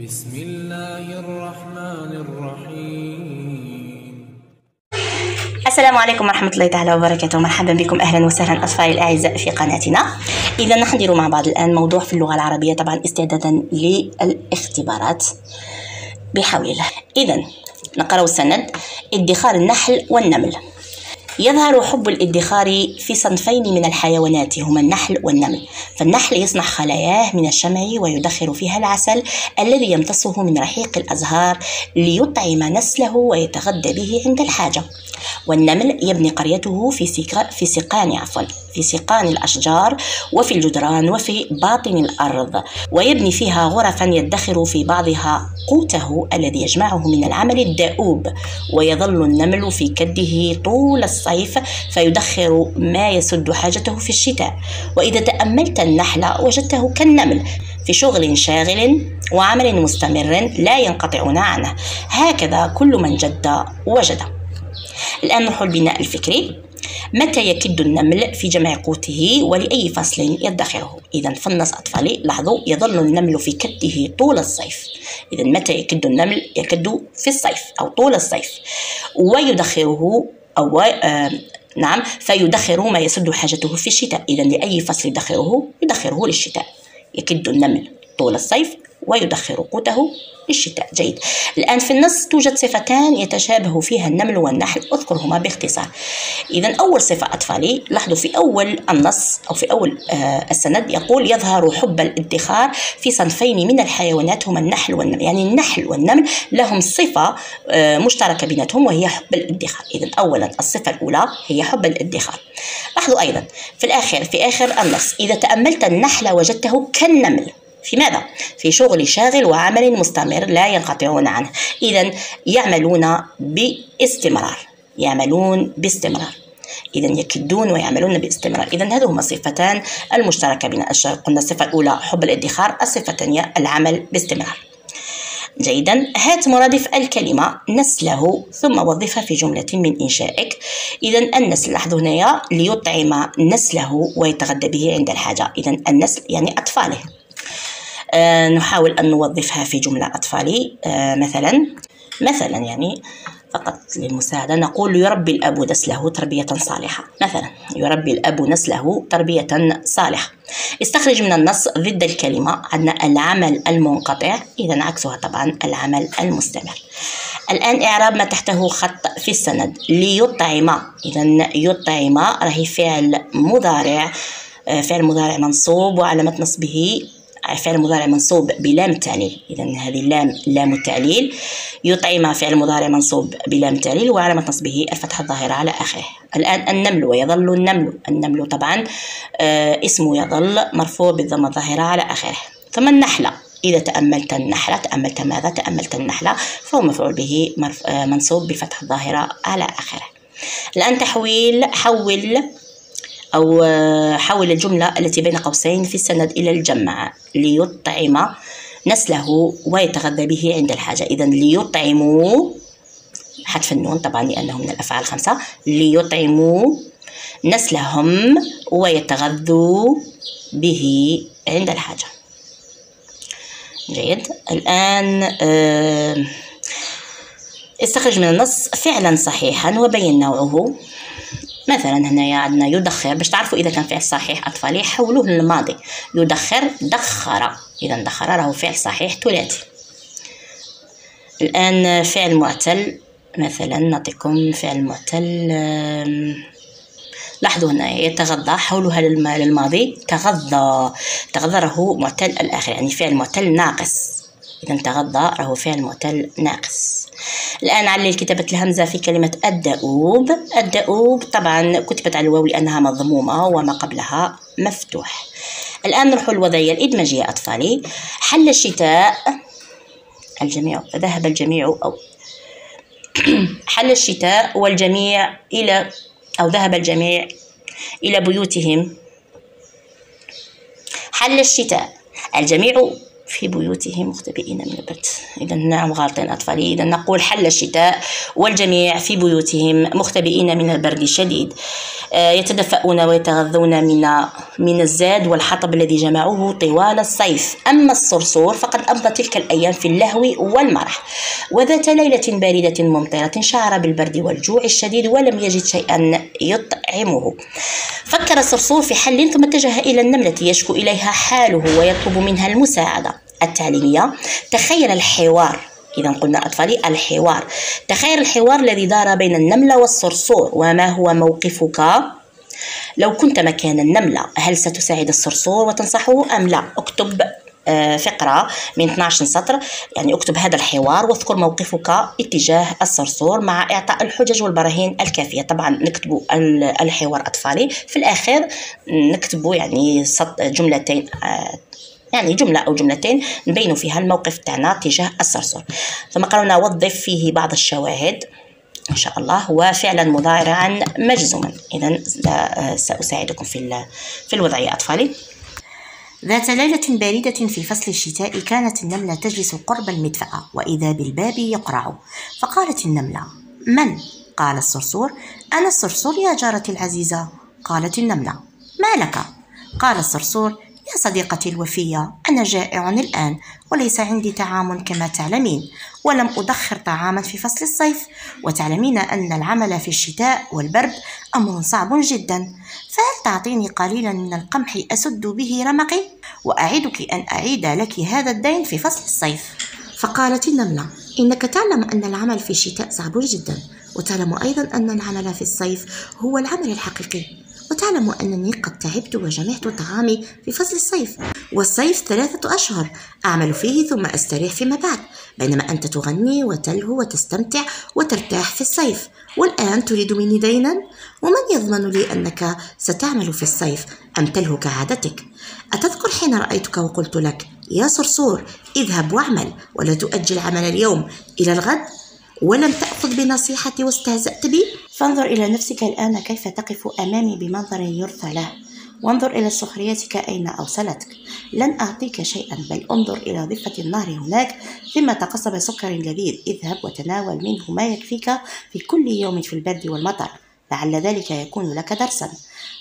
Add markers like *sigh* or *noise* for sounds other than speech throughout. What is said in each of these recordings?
بسم الله الرحمن الرحيم. السلام عليكم ورحمة الله تعالى وبركاته. مرحبا بكم. أهلا وسهلا أطفالي الأعزاء في قناتنا. إذا نحضر مع بعض الآن موضوع في اللغة العربية طبعا استعدادا للاختبارات. بحول الله. إذا نقرأ السند ادخار النحل والنمل. يظهر حب الادخار في صنفين من الحيوانات هما النحل والنمل. فالنحل يصنع خلاياه من الشمع ويدخر فيها العسل الذي يمتصه من رحيق الأزهار ليطعم نسله ويتغذى به عند الحاجة. والنمل يبني قريته في سقا في سقان عفوا في سقان الأشجار وفي الجدران وفي باطن الأرض ويبني فيها غرفا يدخر في بعضها قوته الذي يجمعه من العمل الدؤوب. ويظل النمل في كده طول الصيف فيدخر ما يسد حاجته في الشتاء. وإذا تأملت النحل وجدته كالنمل في شغل شاغل وعمل مستمر لا ينقطعون عنه هكذا كل من جد وجد. الآن نروح البناء الفكري متى يكد النمل في جمع قوته ولأي فصل يدخره؟ إذا في النص أطفالي لاحظوا يظل النمل في كده طول الصيف. إذا متى يكد النمل؟ يكد في الصيف أو طول الصيف. ويدخره أو نعم فيدخر ما يسد حاجته في الشتاء. إذا لأي فصل يدخره يدخره للشتاء. يكد النمل طول الصيف ويدخر قوته للشتاء. جيد. الآن في النص توجد صفتان يتشابه فيها النمل والنحل. أذكرهما باختصار. إذا أول صفة أطفالي لاحظوا في أول النص أو في أول آه السند يقول يظهر حب الادخار في صنفين من الحيوانات هما النحل والنمل. يعني النحل والنمل لهم صفة آه مشتركة بيناتهم وهي حب الادخار. إذا أولا الصفة الأولى هي حب الادخار. لاحظوا أيضا. في الآخر في آخر النص إذا تأملت النحل وجدته كالنمل. في ماذا؟ في شغل شاغل وعمل مستمر لا ينقطعون عنه. إذا يعملون باستمرار. يعملون باستمرار. إذا يكدون ويعملون باستمرار. إذا هذه هما الصفتان المشتركة بين قلنا الصفة الأولى حب الادخار الصفة الثانية العمل باستمرار. جيدا. هات مرادف الكلمة نسله ثم وظفها في جملة من إنشائك. إذا النسل لاحظوا هنا ليطعم نسله ويتغذى به عند الحاجة. إذا النسل يعني أطفاله. نحاول أن نوظفها في جملة أطفالي. آه مثلا مثلا يعني فقط للمساعدة نقول يربي الأب نسله تربية صالحة. مثلا يربي الأب نسله تربية صالحة. استخرج من النص ضد الكلمة عندنا العمل المنقطع إذا عكسها طبعا العمل المستمر. الآن إعراب ما تحته خط في السند. ليطعم. إذا يطعم راهي فعل مضارع. فعل مضارع منصوب وعلامة نصبه فعل مضارع منصوب بلام التعليل إذا هذه اللام لام التعليل يطعم فعل مضارع منصوب بلام التعليل وعلامة نصبه الفتحة الظاهرة على آخره. الآن النمل ويظل النمل. النمل طبعا آه اسمه يظل مرفوع بالضمة الظاهرة على آخره. ثم النحلة. إذا تأملت النحلة تأملت ماذا؟ تأملت النحلة. فهو مفعول به آه منصوب بالفتحة الظاهرة على آخره. الآن تحويل حول أو حول الجملة التي بين قوسين في السند إلى الجمع ليطعم نسله ويتغذى به عند الحاجة. إذا ليطعموا حذف النون طبعا لأنه من الأفعال الخمسة ليطعموا نسلهم ويتغذوا به عند الحاجة. جيد. الآن استخرج من النص فعلا صحيحا وبين نوعه. مثلا هنايا عندنا يدخر باش تعرفوا إذا كان فعل صحيح اطفالي حولوه للماضي. يدخر دخر. اذا دخر راهو فعل صحيح ثلاثي. الآن فعل معتل مثلا نعطيكم فعل معتل لاحظوا هنا يتغذى حولها للماضي. تغذى. تغذى راهو معتل الآخر يعني فعل معتل ناقص. اذا تغذى راهو فعل معتل ناقص. الآن علل كتابة الهمزة في كلمة الدؤوب. الدؤوب طبعا كتبت على الواو لأنها مضمومة وما قبلها مفتوح. الآن نروح الوضعية الإدماجية أطفالي. حل الشتاء. الجميع ذهب الجميع أو *clears throat* حل الشتاء والجميع إلى أو ذهب الجميع إلى بيوتهم. حل الشتاء. الجميع في بيوتهم مختبئين من البرد إذا نعم غالطين أطفالي إذا نقول حل الشتاء والجميع في بيوتهم مختبئين من البرد الشديد. آه، يتدفئون ويتغذون من من الزاد والحطب الذي جمعوه طوال الصيف. أما الصرصور فقد أمضى تلك الأيام في اللهو والمرح. وذات ليلة باردة ممطرة شعر بالبرد والجوع الشديد ولم يجد شيئا يطعمه. فكر الصرصور في حل ثم اتجه إلى النملة يشكو إليها حاله ويطلب منها المساعدة. التعليمية تخيل الحوار. إذا قلنا أطفالي الحوار. تخيل الحوار الذي دار بين النملة والصرصور. وما هو موقفك؟ لو كنت مكان النملة هل ستساعد الصرصور وتنصحه أم لا؟ اكتب فقرة من 12 سطر. يعني اكتب هذا الحوار واذكر موقفك اتجاه الصرصور مع إعطاء الحجج والبراهين الكافية. طبعا نكتب الحوار أطفالي. في الآخر نكتب يعني جملتين آه، يعني جملة أو جملتين نبين فيها الموقف تاعنا تجاه الصرصور. ثم قالوا وظف فيه بعض الشواهد. إن شاء الله. وفعلا مضارعا مجزوما. إذا آه، سأساعدكم في في الوضعية أطفالي. ذات ليلة باردة في فصل الشتاء كانت النملة تجلس قرب المدفأة وإذا بالباب يقرع. فقالت النملة من؟ قال الصرصور. أنا الصرصور يا جارتي العزيزة. قالت النملة. ما لك؟ قال الصرصور. يا صديقتي الوفية أنا جائع الآن وليس عندي طعام كما تعلمين ولم أدخر طعاما في فصل الصيف وتعلمين أن العمل في الشتاء والبرد أمر صعب جدا فهل تعطيني قليلا من القمح أسد به رمقي؟ وأعدك أن أعيد لك هذا الدين في فصل الصيف. فقالت النملة إنك تعلم أن العمل في الشتاء صعب جدا وتعلم أيضا أن العمل في الصيف هو العمل الحقيقي. وتعلم أنني قد تعبت وجمعت طعامي في فصل الصيف والصيف ثلاثة أشهر أعمل فيه ثم أستريح فيما بعد بينما أنت تغني وتلهو وتستمتع وترتاح في الصيف. والآن تريد مني دينا؟ ومن يضمن لي أنك ستعمل في الصيف أم تلهو كعادتك؟ أتذكر حين رأيتك وقلت لك يا صرصور اذهب واعمل ولا تؤجل عمل اليوم. إلى الغد؟ ولم تأخذ بنصيحتي واستهزأت بي؟ فانظر إلى نفسك الآن كيف تقف أمامي بمنظر يرثى له. وانظر إلى سخريتك أين أوصلتك. لن أعطيك شيئا بل انظر إلى ضفة النهر هناك ثم قصب سكر لذيذ اذهب وتناول منه ما يكفيك في كل يوم في البرد والمطر. لعل ذلك يكون لك درسا.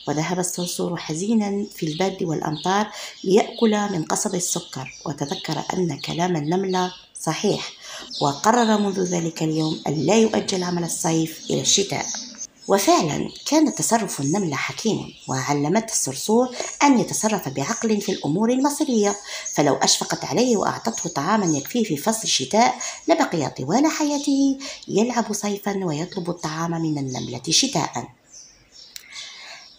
وذهب الصرصور حزينا في البرد والأمطار ليأكل من قصب السكر. وتذكر أن كلام النملة صحيح. وقرر منذ ذلك اليوم أن لا يؤجل عمل الصيف إلى الشتاء. وفعلا كان تصرف النملة حكيم وعلمت الصرصور أن يتصرف بعقل في الأمور المصيرية فلو أشفقت عليه وأعطته طعاما يكفيه في فصل الشتاء لبقي طوال حياته يلعب صيفا ويطلب الطعام من النملة شتاء.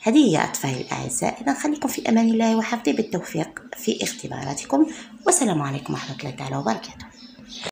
هذه يا أطفالي الأعزاء إذا خليكم في أمان الله وحفظي بالتوفيق. في اختباراتكم والسلام عليكم ورحمة الله تعالى وبركاته.